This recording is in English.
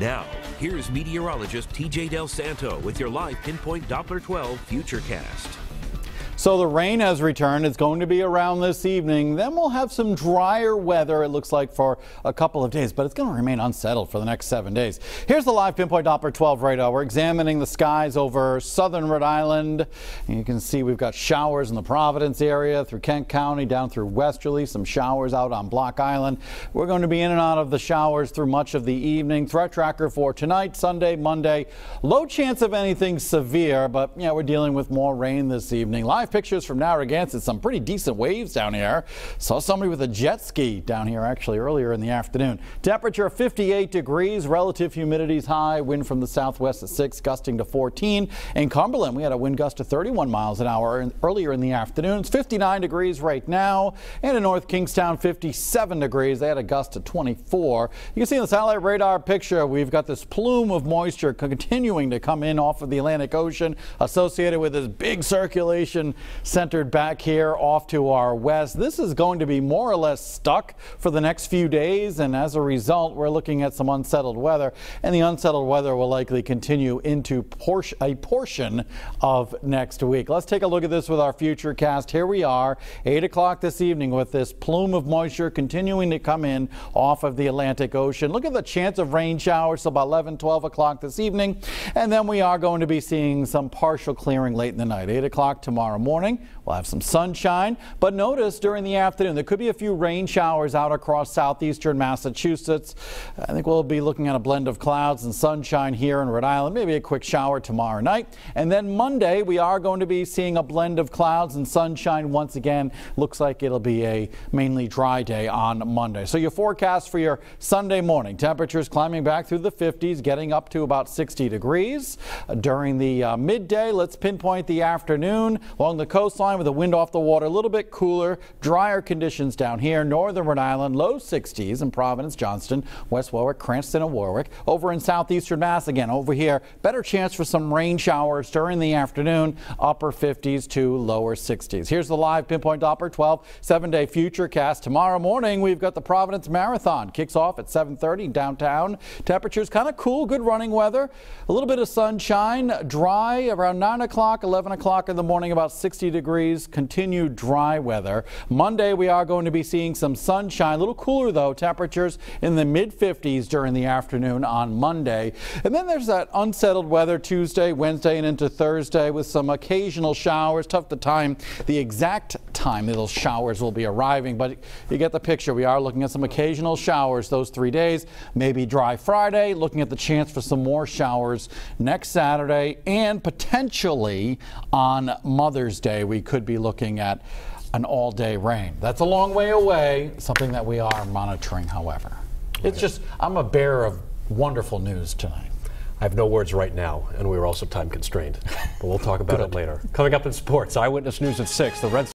Now, here's meteorologist TJ Del Santo with your live Pinpoint Doppler 12 Futurecast. So the rain has returned. It's going to be around this evening. Then we'll have some drier weather, it looks like, for a couple of days, but it's going to remain unsettled for the next seven days. Here's the live pinpoint Doppler 12 radar. We're examining the skies over southern Rhode Island. And you can see we've got showers in the Providence area through Kent County down through Westerly, some showers out on Block Island. We're going to be in and out of the showers through much of the evening. Threat tracker for tonight, Sunday, Monday. Low chance of anything severe, but yeah, we're dealing with more rain this evening. Live pictures from Narragansett. Some pretty decent waves down here. Saw somebody with a jet ski down here actually earlier in the afternoon. Temperature 58 degrees. Relative humidity's high. Wind from the southwest at 6, gusting to 14. In Cumberland, we had a wind gust to 31 miles an hour earlier in the afternoon. It's 59 degrees right now. And in North Kingstown, 57 degrees. They had a gust to 24. You can see in the satellite radar picture, we've got this plume of moisture continuing to come in off of the Atlantic Ocean associated with this big circulation centered back here off to our west. This is going to be more or less stuck for the next few days, and as a result, we're looking at some unsettled weather, and the unsettled weather will likely continue into portion, a portion of next week. Let's take a look at this with our Futurecast. Here we are, 8 o'clock this evening with this plume of moisture continuing to come in off of the Atlantic Ocean. Look at the chance of rain showers about 11, 12 o'clock this evening, and then we are going to be seeing some partial clearing late in the night, 8 o'clock tomorrow morning morning. We'll have some sunshine, but notice during the afternoon there could be a few rain showers out across southeastern Massachusetts. I think we'll be looking at a blend of clouds and sunshine here in Rhode Island, maybe a quick shower tomorrow night. And then Monday we are going to be seeing a blend of clouds and sunshine once again. Looks like it'll be a mainly dry day on Monday. So your forecast for your Sunday morning temperatures climbing back through the 50s, getting up to about 60 degrees. During the uh, midday, let's pinpoint the afternoon along the coastline with the wind off the water, a little bit cooler, drier conditions down here. Northern Rhode Island, low 60s in Providence, Johnston, West Warwick, Cranston, and Warwick. Over in southeastern Mass, again, over here, better chance for some rain showers during the afternoon, upper 50s to lower 60s. Here's the live pinpoint Doppler 12 seven day Futurecast. Tomorrow morning, we've got the Providence Marathon. Kicks off at 7:30 downtown. Temperatures kind of cool, good running weather. A little bit of sunshine, dry around 9 o'clock, 11 o'clock in the morning, about 6 60 degrees, continued dry weather. Monday, we are going to be seeing some sunshine, a little cooler though, temperatures in the mid 50s during the afternoon on Monday. And then there's that unsettled weather Tuesday, Wednesday, and into Thursday with some occasional showers. Tough to time the exact time those showers will be arriving, but you get the picture. We are looking at some occasional showers those three days, maybe dry Friday, looking at the chance for some more showers next Saturday and potentially on Mother's Day, we could be looking at an all day rain. That's a long way away, something that we are monitoring, however. It's just, I'm a bearer of wonderful news tonight. I have no words right now, and we are also time constrained. But we'll talk about it later. Coming up in sports, Eyewitness News at 6. The Red